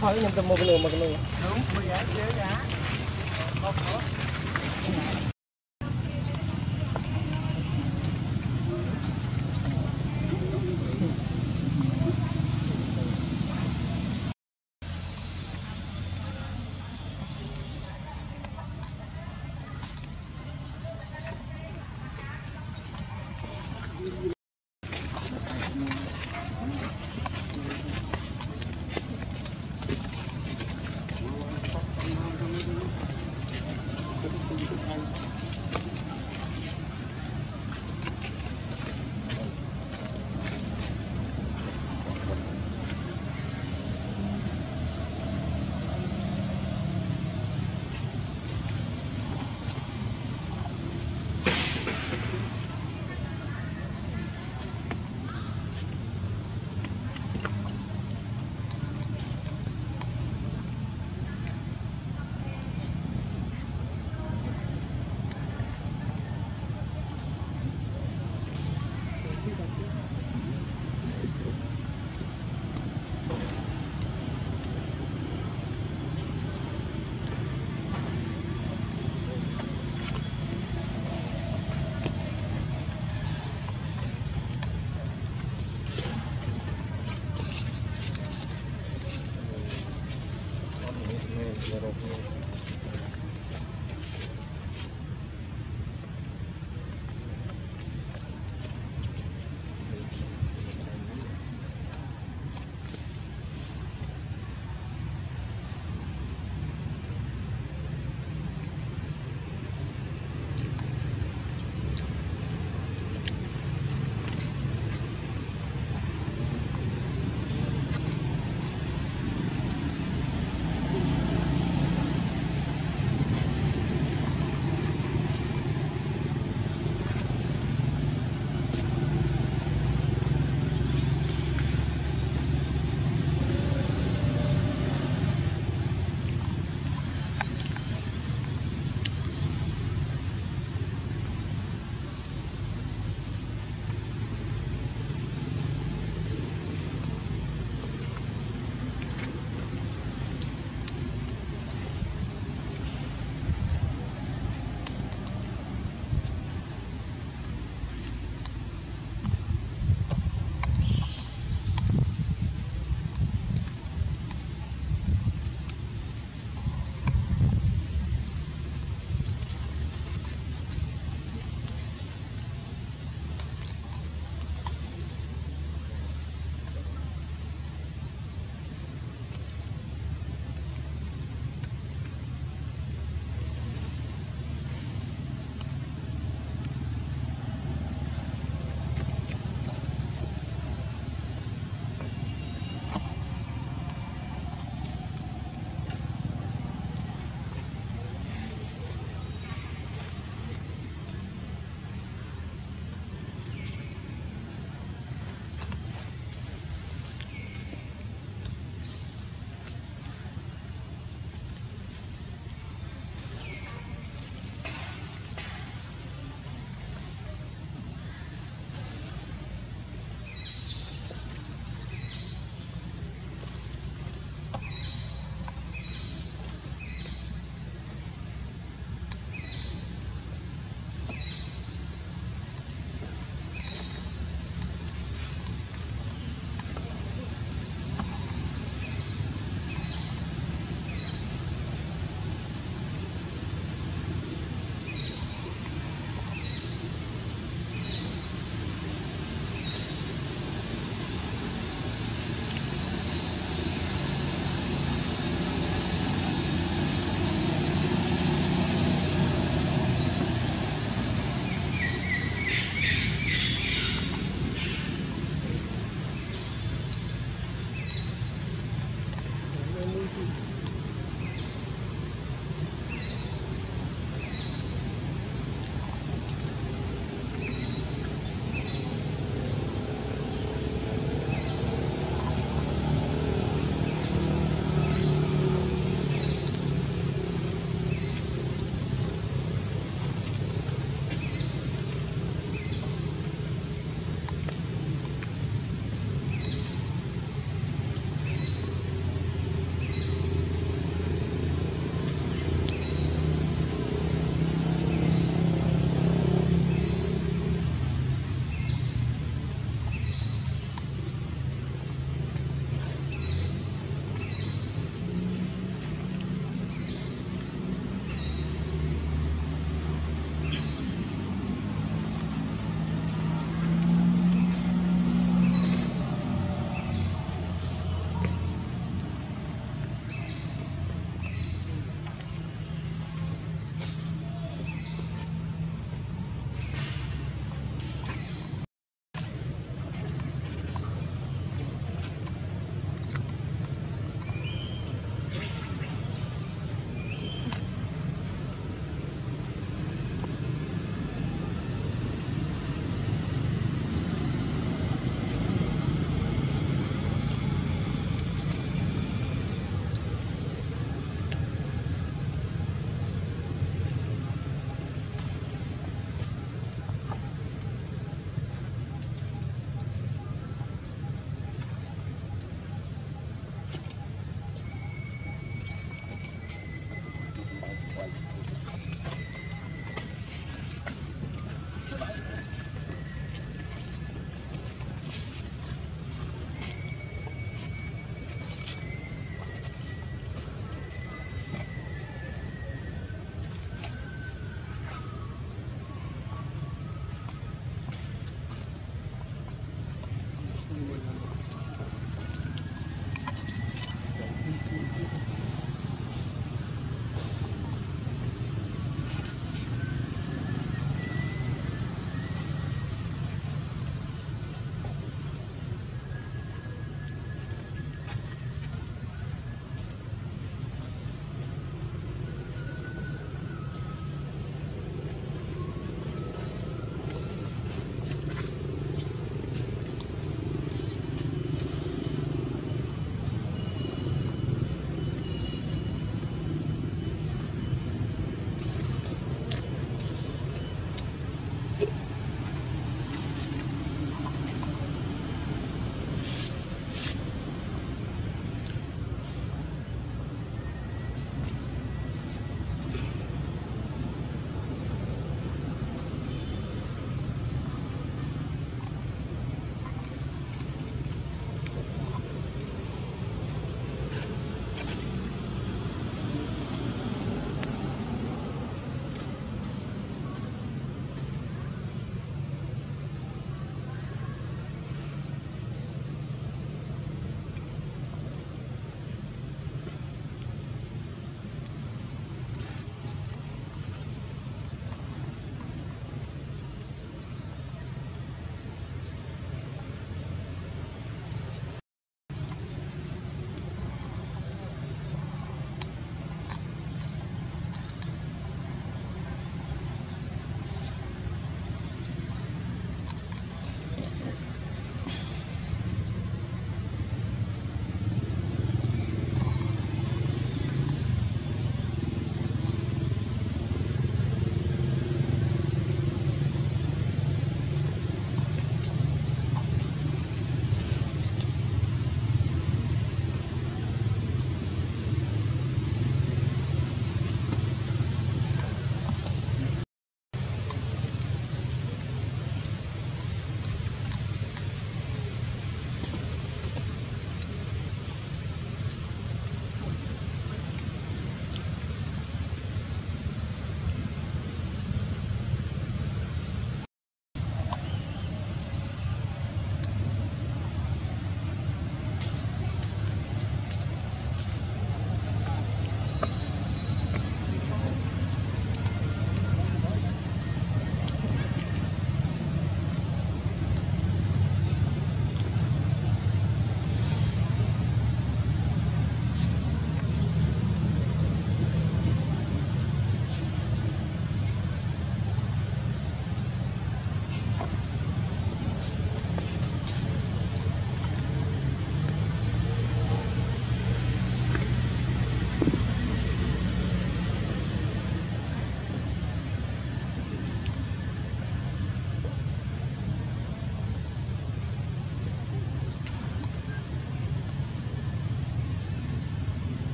thôi, nhưng tôi mua cái lừa mà cái lừa đúng bây giờ chế giá không có